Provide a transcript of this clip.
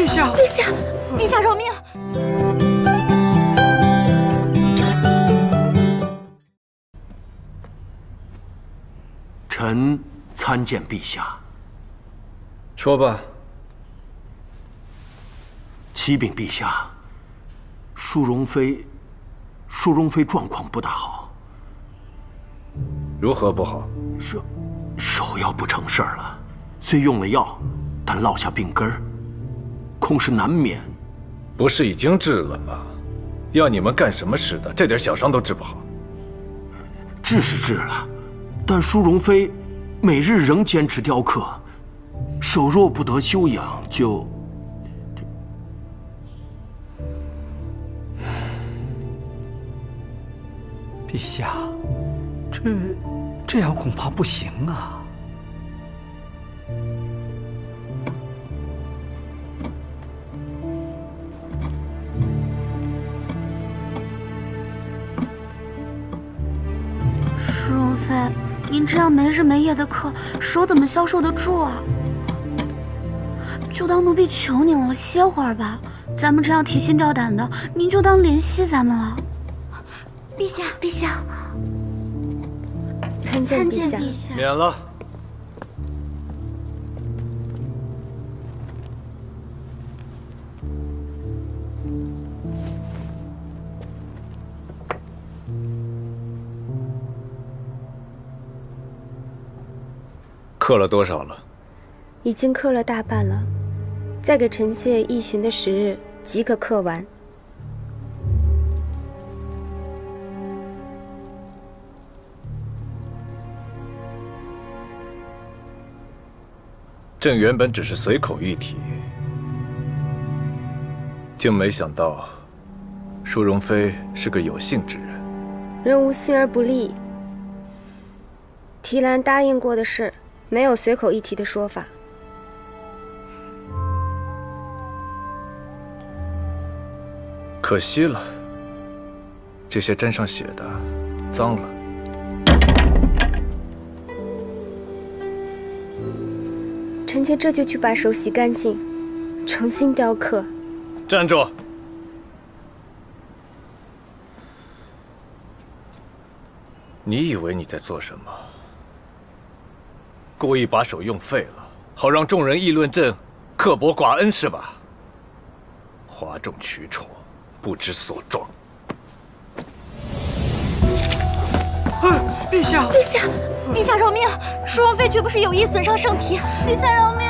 陛下，陛下，陛下饶命！臣参见陛下。说吧。启禀陛下，淑容妃，淑容妃状况不大好。如何不好？手手要不成事儿了，虽用了药，但落下病根儿，恐是难免。不是已经治了吗？要你们干什么似的？这点小伤都治不好。治是治了，但淑容妃每日仍坚持雕刻，手若不得休养，就……陛下，这这样恐怕不行啊！妃，您这样没日没夜的刻，手怎么消受得住啊？就当奴婢求您了，歇会儿吧。咱们这样提心吊胆的，您就当怜惜咱们了。陛下，陛下，参见陛下。陛下。免了。刻了多少了？已经刻了大半了，再给臣妾一旬的时日，即可刻完。朕原本只是随口一提，竟没想到淑容妃是个有幸之人。人无信而不立。提兰答应过的事，没有随口一提的说法。可惜了，这些沾上血的脏了。臣妾这就去把手洗干净，重新雕刻。站住！你以为你在做什么？故意把手用废了，好让众人议论朕刻薄寡恩是吧？哗众取宠，不知所状。陛下，陛下，陛下饶命！淑容妃绝不是有意损伤圣体，陛下饶命！